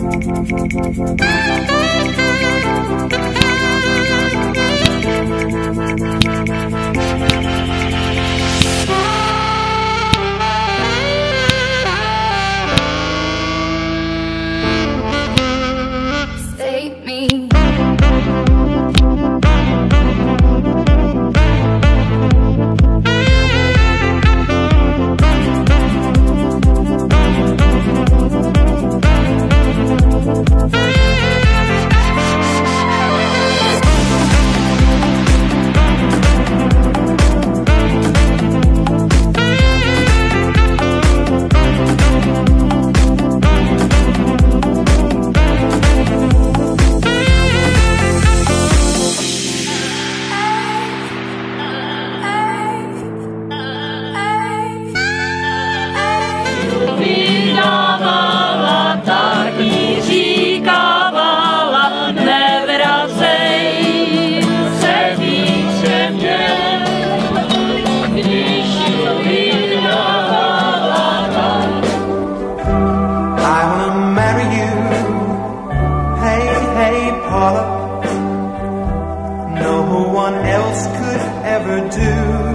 Thank you. do.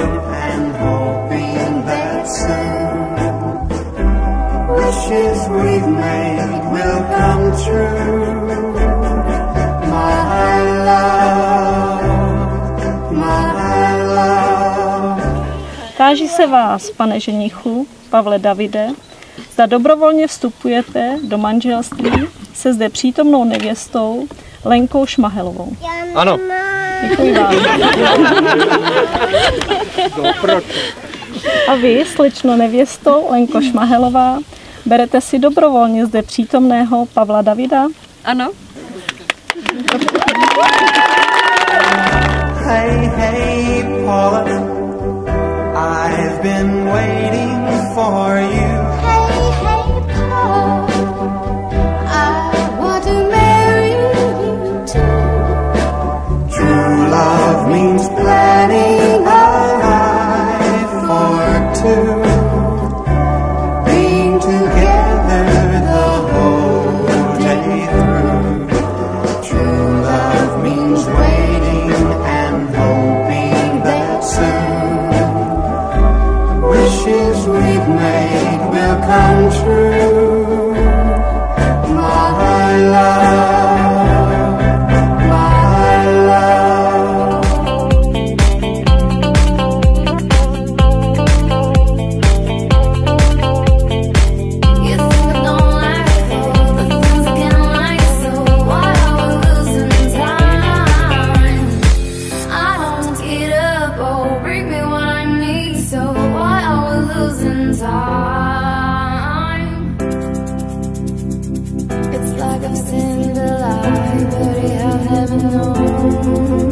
hoping and hoping that soon wishes we've made will come true. Táží se vás, pane ženichu, Pavle Davide, zda dobrovolně vstupujete do manželství se zde přítomnou nevěstou Lenkou Šmahelovou. Ano. Děkuji vám. A vy, slično nevěsto Lenko Šmahelová, berete si dobrovolně zde přítomného Pavla Davida? Ano. Hey, hey, Paula, I've been waiting.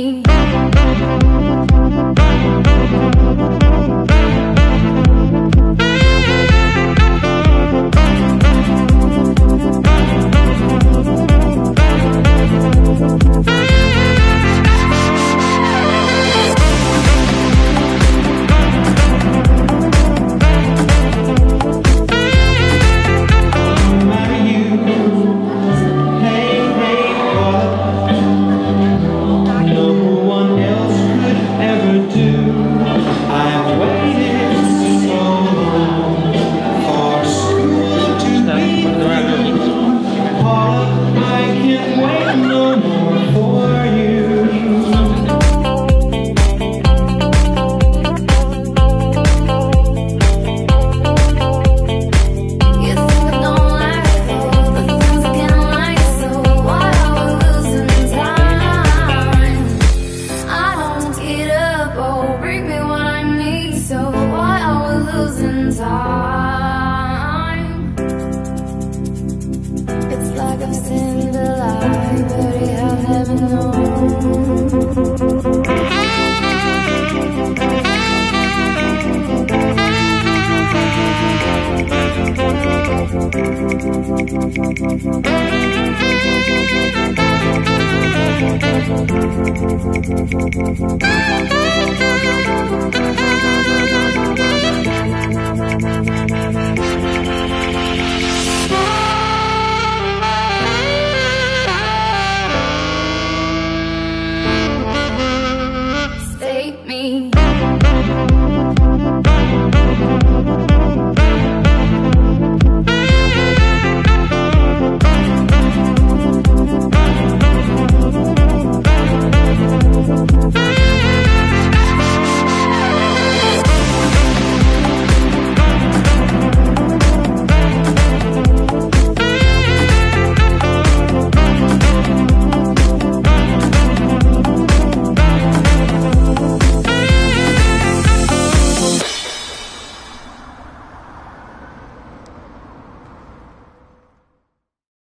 me. Bye.